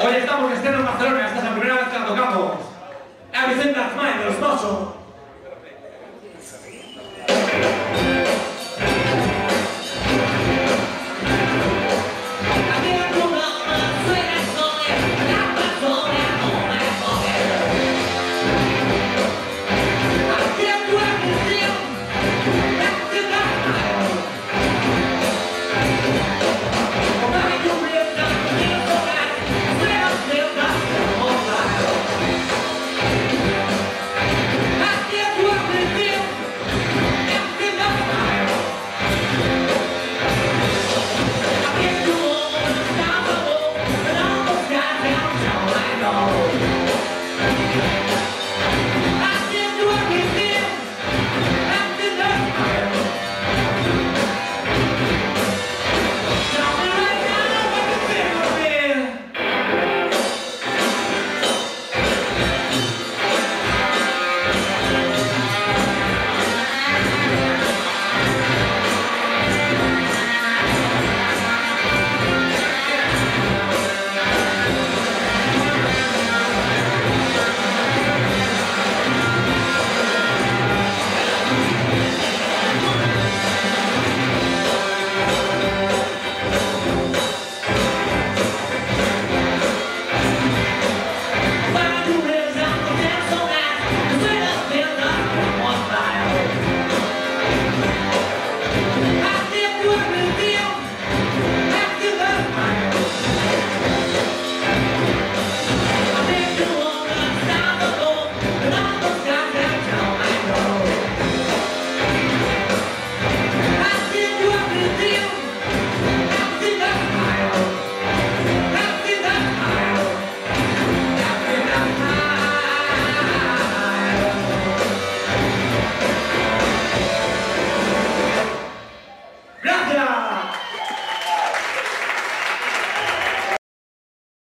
Hoy estamos en Estreno en Barcelona, esta es la primera vez que la tocamos. A Vicente de los Nosos.